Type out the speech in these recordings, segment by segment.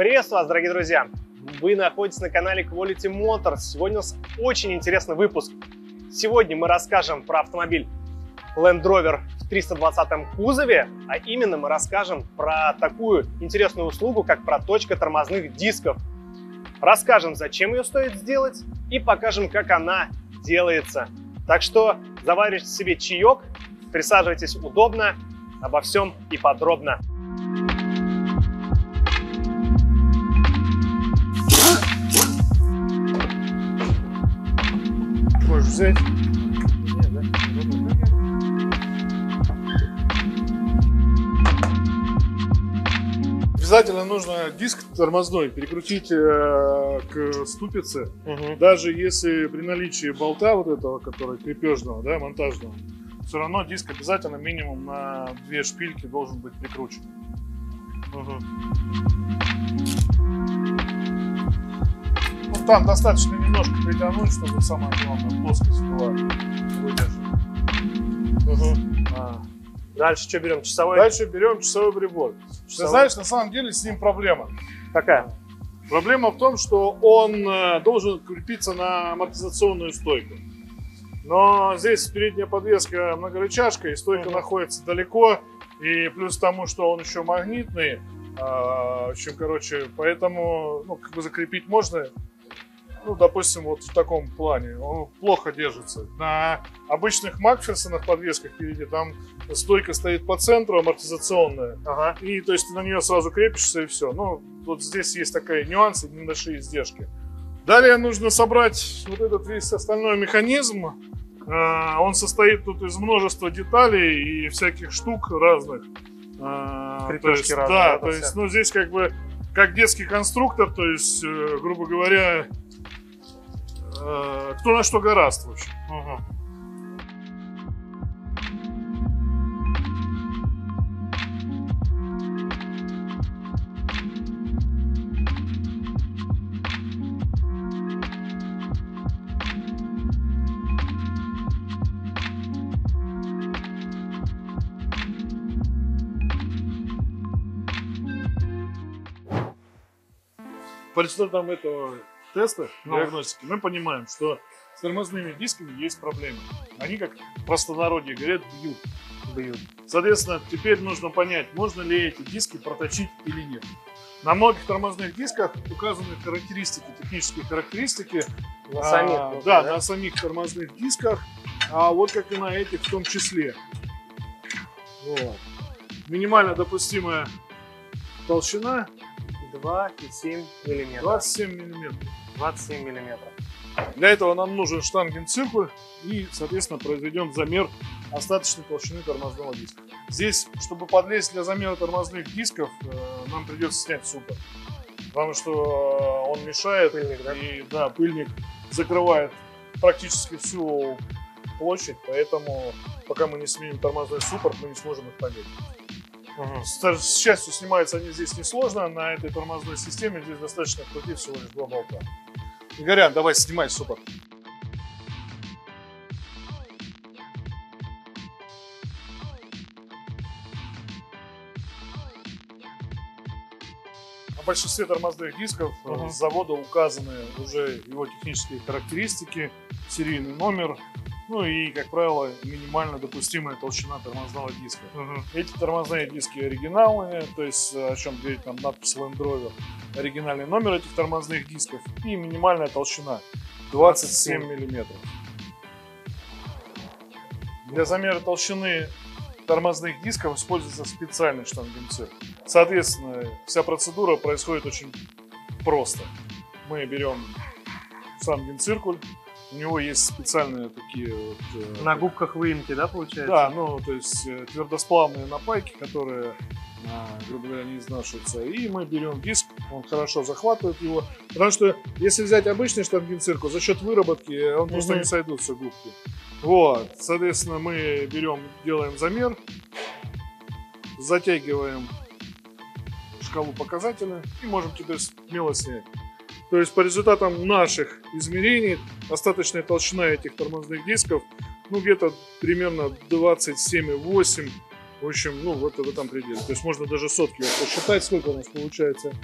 Приветствую вас, дорогие друзья! Вы находитесь на канале Quality Motors. Сегодня у нас очень интересный выпуск. Сегодня мы расскажем про автомобиль Land Rover в 320 кузове, а именно мы расскажем про такую интересную услугу, как проточка тормозных дисков. Расскажем, зачем ее стоит сделать и покажем, как она делается. Так что заваривайте себе чаек, присаживайтесь удобно, обо всем и подробно. Взять. Обязательно нужно диск тормозной перекрутить э, к ступице, Мгм. даже если при наличии болта вот этого, который крепежного, да, монтажного, все равно диск обязательно минимум на две шпильки должен быть прикручен. Мгм. Там достаточно немножко притянуть, чтобы самое главное плоскость была выдержана. А. Дальше что берем? Часовой? Дальше берем часовой прибор. Ты Часовой. знаешь, на самом деле с ним проблема. Какая? Проблема в том, что он э, должен крепиться на амортизационную стойку. Но здесь передняя подвеска многорычажка, и стойка Мгм. находится далеко. И плюс к тому, что он еще магнитный, а, в общем, короче, поэтому, ну, как бы закрепить можно, ну, допустим, вот в таком плане. Он плохо держится. На обычных Макферсонах подвесках впереди там стойка стоит по центру, амортизационная. Ага. И то есть ты на нее сразу крепишься и все. Ну, вот здесь есть такая нюансы, небольшие издержки. Далее нужно собрать вот этот весь остальной механизм. А, Он состоит тут из множества деталей и всяких штук разных. То Крепежки есть, разные, Да, то есть, ну, здесь как бы как детский конструктор, то есть, э, грубо говоря, э, кто на что гораст, в общем. Мгм. по результатам этого теста, Ну. диагностики, мы понимаем, что с тормозными дисками есть проблемы. Они, как в простонародье говорят, бьют. Бьют. Соответственно, теперь нужно понять, можно ли эти диски проточить или нет. На многих тормозных дисках указаны характеристики, технические характеристики. На а, самих. внутри, да, на самих тормозных дисках, а вот как и на этих в том числе. Вот. Минимально допустимая толщина 2,7 миллиметра. 27 миллиметров. 27 миллиметров. Для этого нам нужен штангенциркуль и, соответственно, произведем замер остаточной толщины тормозного диска. Здесь, чтобы подлезть для замера тормозных дисков, э, нам придется снять супер. Потому что э, он мешает, Пыльник, да? и да, пыльник закрывает практически всю площадь, поэтому пока мы не сменим тормозной суппорт, мы не сможем их поднять. Мгм. С счастью, снимаются они здесь несложно. На этой тормозной системе здесь достаточно крутить всего лишь два болта. Игорян, давай снимай суппорт. На большинстве тормозных дисков Мгм. с завода указаны уже его технические характеристики, серийный номер, ну и, как правило, минимально допустимая толщина тормозного диска. Мгм. Эти тормозные диски оригинальные, то есть э, о чем говорит там надпись Land Rover, оригинальный номер этих тормозных дисков и минимальная толщина 27 миллиметров. Для замера толщины тормозных дисков используется специальный штангенцир. Соответственно, вся процедура происходит очень просто. Мы берем сам генциркуль, у него есть специальные такие вот... э, На губках выемки, да, получается? да, ну, то есть э, твердосплавные напайки, которые, а, грубо говоря, не изнашиваются. И мы берем диск, он хорошо захватывает его. Потому что если взять обычный штангенциркуль, за счет выработки он просто Мгм. не сойдутся губки. Вот, соответственно, мы берем, делаем замер, затягиваем шкалу показателя и можем теперь смело снять. То есть по результатам наших измерений остаточная толщина этих тормозных дисков ну где-то примерно 27,8 в общем, ну, вот в этом пределе. То есть можно даже сотки посчитать, сколько у нас получается.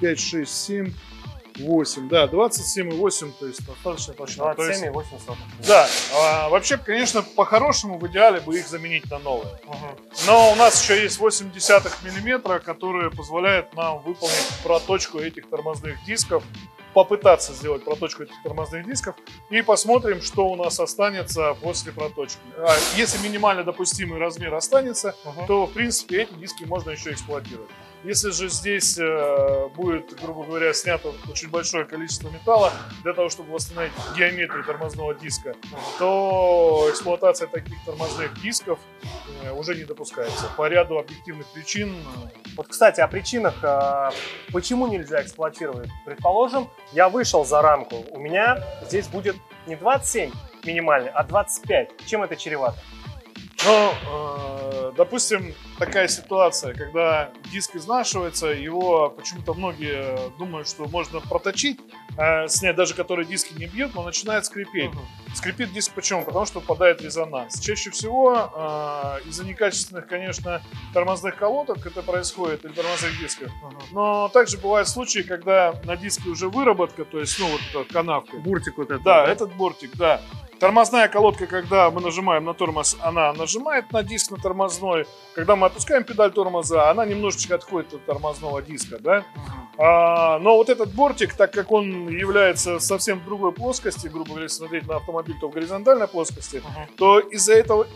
5, 6, 7, 8. Да, 27,8, то есть достаточно точно. 27,8 Да, а, вообще, конечно, по-хорошему в идеале бы их заменить на новые. Но у нас еще есть 8 десятых миллиметра, которые позволяют нам выполнить проточку этих тормозных дисков попытаться сделать проточку этих тормозных дисков и посмотрим, что у нас останется после проточки. А если минимально допустимый размер останется, uh-huh. то в принципе эти диски можно еще эксплуатировать. Если же здесь э, будет, грубо говоря, снято очень большое количество металла для того, чтобы восстановить геометрию тормозного диска, то эксплуатация таких тормозных дисков э, уже не допускается по ряду объективных причин. Вот, кстати, о причинах, э, почему нельзя эксплуатировать. Предположим, я вышел за рамку, у меня здесь будет не 27 минимальный, а 25. Чем это чревато? Ну, э, допустим, такая ситуация, когда диск изнашивается, его почему-то многие думают, что можно проточить, э, снять даже который диски не бьет, но начинает скрипеть. Uh-huh. Скрипит диск почему? Потому что попадает резонанс. Чаще всего э, из-за некачественных, конечно, тормозных колодок это происходит, или тормозных дисков. Uh-huh. Но также бывают случаи, когда на диске уже выработка, то есть, ну, вот эта канавка. Буртик вот этот. Да, да? этот буртик, да. Тормозная колодка, когда мы нажимаем на тормоз, она нажимает на диск на тормозной. Когда мы отпускаем педаль тормоза, она немножечко отходит от тормозного диска, да. А, но вот этот бортик, так как он является совсем другой плоскости, грубо говоря, смотреть на автомобиль, то в горизонтальной плоскости, uh-huh. то из-за этого,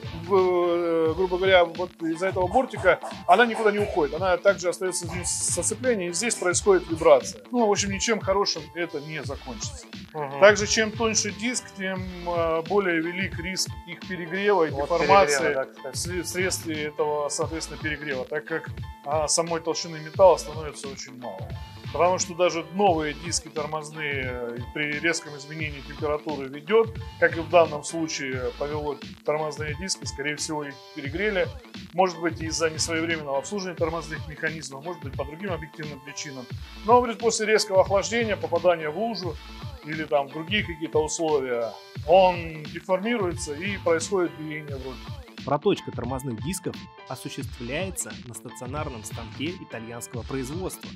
грубо говоря, вот из-за этого бортика она никуда не уходит. Она также остается со сцеплением, и здесь происходит вибрация. Ну, в общем, ничем хорошим это не закончится. Uh-huh. Также, чем тоньше диск, тем а, более велик риск их перегрева и вот деформации да, вследствие этого, соответственно, перегрева, так как а, самой толщины металла становится очень мало. Потому что даже новые диски тормозные э, при резком изменении температуры ведет, как и в данном случае повело тормозные диски, скорее всего их перегрели. Может быть из-за несвоевременного обслуживания тормозных механизмов, может быть по другим объективным причинам. Но говорит, после резкого охлаждения, попадания в лужу или там другие какие-то условия, он деформируется и происходит биение в руки. Проточка тормозных дисков осуществляется на стационарном станке итальянского производства,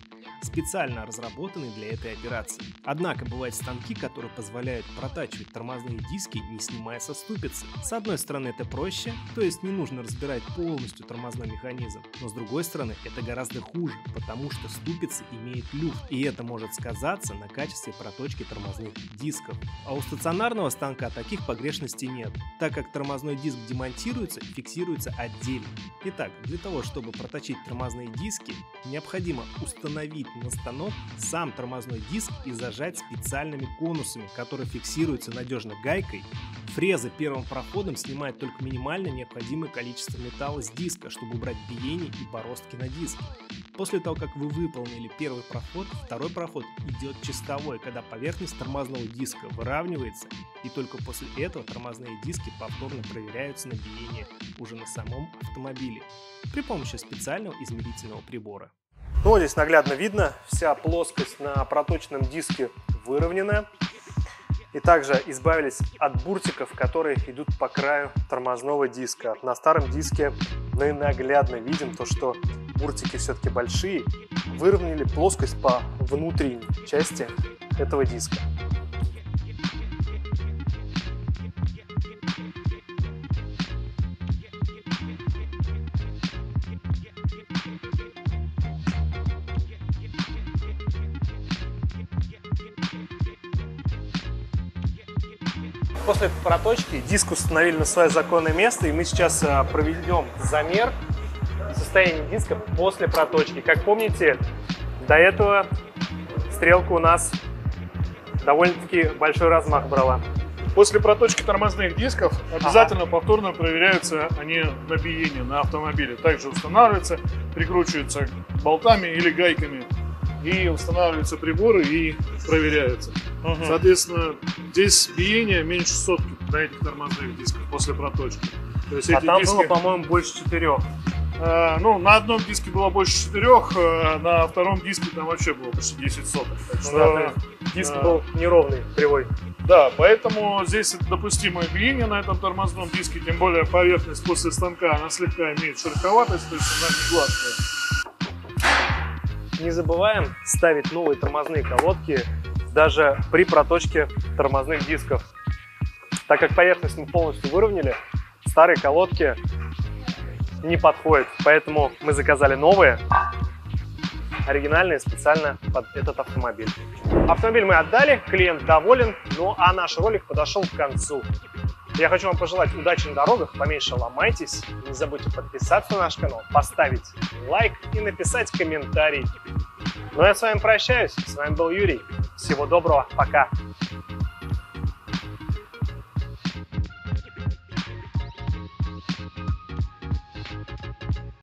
специально разработанный для этой операции. Однако бывают станки, которые позволяют протачивать тормозные диски, не снимая со ступицы. С одной стороны это проще, то есть не нужно разбирать полностью тормозной механизм, но с другой стороны это гораздо хуже, потому что ступица имеет люфт, и это может сказаться на качестве проточки тормозных дисков. А у стационарного станка таких погрешностей нет, так как тормозной диск демонтируется и фиксируется отдельно. Итак, для того, чтобы проточить тормозные диски, необходимо установить на станок сам тормозной диск и зажать специальными конусами, которые фиксируются надежно гайкой. Фреза первым проходом снимает только минимально необходимое количество металла с диска, чтобы убрать биение и бороздки на диске. После того, как вы выполнили первый проход, второй проход идет чистовой, когда поверхность тормозного диска выравнивается, и только после этого тормозные диски повторно проверяются на биение уже на самом автомобиле при помощи специального измерительного прибора. Ну, вот здесь наглядно видно, вся плоскость на проточном диске выровнена. И также избавились от буртиков, которые идут по краю тормозного диска. На старом диске мы наглядно видим то, что буртики все-таки большие, выровняли плоскость по внутренней части этого диска. После проточки диск установили на свое законное место, и мы сейчас а, проведем замер состояния диска после проточки. Как помните, до этого стрелка у нас довольно-таки большой размах брала. После проточки тормозных дисков обязательно ага. повторно проверяются они на биение на автомобиле. Также устанавливаются, прикручиваются болтами или гайками и устанавливаются приборы и проверяются. Угу. Соответственно, здесь биение меньше сотки на этих тормозных дисках после проточки. То есть а эти там диски... было, по-моему, больше четырех. Э, ну, на одном диске было больше четырех, э, на втором диске там вообще было почти 10 соток. Так что, да, диск э, был неровный, кривой. Да, поэтому здесь допустимое биение на этом тормозном диске, тем более поверхность после станка, она слегка имеет шероховатость, то есть она не гладкая. Не забываем ставить новые тормозные колодки даже при проточке тормозных дисков. Так как поверхность мы полностью выровняли, старые колодки не подходят, поэтому мы заказали новые, оригинальные специально под этот автомобиль. Автомобиль мы отдали, клиент доволен, ну а наш ролик подошел к концу. Я хочу вам пожелать удачи на дорогах, поменьше ломайтесь, не забудьте подписаться на наш канал, поставить лайк и написать комментарий. Ну а я с вами прощаюсь, с вами был Юрий, всего доброго, пока!